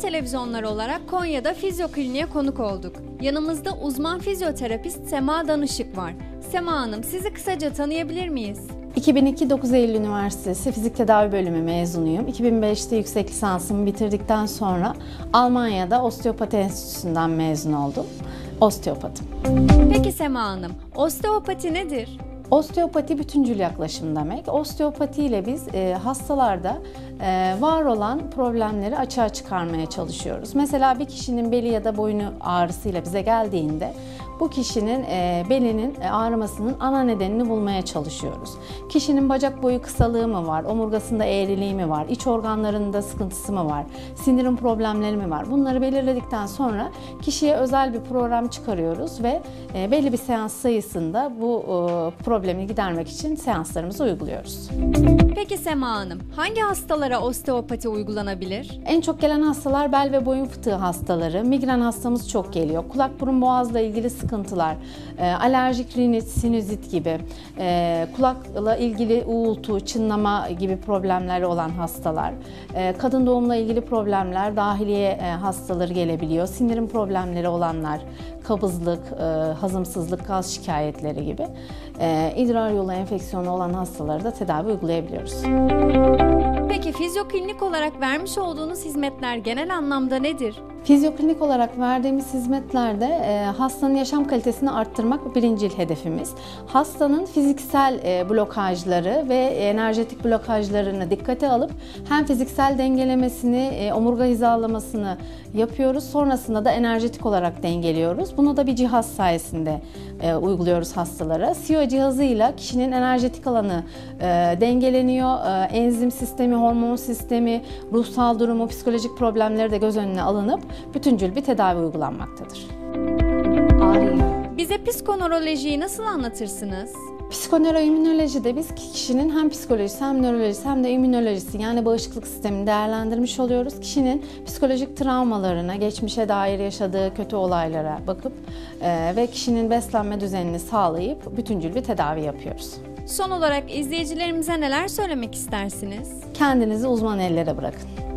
TRT televizyonları olarak Konya'da fizyokliniğe konuk olduk. Yanımızda uzman fizyoterapist Sema Danışık var. Sema Hanım sizi kısaca tanıyabilir miyiz? 2002 9 Eylül Üniversitesi Fizik Tedavi Bölümü mezunuyum. 2005'te yüksek lisansımı bitirdikten sonra Almanya'da Osteopati Enstitüsü'nden mezun oldum. Osteopatım. Peki Sema Hanım, osteopati nedir? Osteopati bütüncül yaklaşım demek. Osteopati ile biz e, hastalarda e, var olan problemleri açığa çıkarmaya çalışıyoruz. Mesela bir kişinin beli ya da boynu ağrısıyla bize geldiğinde bu kişinin e, belinin e, ağrımasının ana nedenini bulmaya çalışıyoruz. Kişinin bacak boyu kısalığı mı var, omurgasında eğriliği mi var, iç organlarında sıkıntısı mı var, sindirim problemleri mi var? Bunları belirledikten sonra kişiye özel bir program çıkarıyoruz ve e, belli bir seans sayısında bu e, problemi gidermek için seanslarımızı uyguluyoruz. Peki Sema Hanım, hangi hastalara osteopati uygulanabilir? En çok gelen hastalar bel ve boyun fıtığı hastaları, migren hastamız çok geliyor. Kulak burun boğazla ilgili sıkıntılar, e, alerjik rinit, sinüzit gibi, e, kulakla ilgili uğultu, çınlama gibi problemleri olan hastalar, e, kadın doğumla ilgili problemler, dahiliye hastaları gelebiliyor, sindirim problemleri olanlar, kabızlık, hazımsızlık, gaz şikayetleri gibi idrar yolu enfeksiyonu olan hastaları da tedavi uygulayabiliyoruz. Peki fizyoklinik olarak vermiş olduğunuz hizmetler genel anlamda nedir? Fizyoklinik olarak verdiğimiz hizmetlerde e, hastanın yaşam kalitesini arttırmak birincil hedefimiz. Hastanın fiziksel e, blokajları ve enerjetik blokajlarını dikkate alıp hem fiziksel dengelemesini, e, omurga hizalamasını yapıyoruz. Sonrasında da enerjetik olarak dengeliyoruz. Bunu da bir cihaz sayesinde e, uyguluyoruz hastalara. SIO cihazıyla kişinin enerjetik alanı e, dengeleniyor. E, enzim sistemi, hormon sistemi, ruhsal durumu, psikolojik problemleri de göz önüne alınıp bütüncül bir tedavi uygulanmaktadır. Bize psikonörolojiyi nasıl anlatırsınız? Psikoneuroimmünolojide biz kişinin hem psikolojisi hem nörolojisi hem de immünolojisi yani bağışıklık sistemini değerlendirmiş oluyoruz. Kişinin psikolojik travmalarına, geçmişe dair yaşadığı kötü olaylara bakıp e, ve kişinin beslenme düzenini sağlayıp bütüncül bir tedavi yapıyoruz. Son olarak izleyicilerimize neler söylemek istersiniz? Kendinizi uzman ellere bırakın.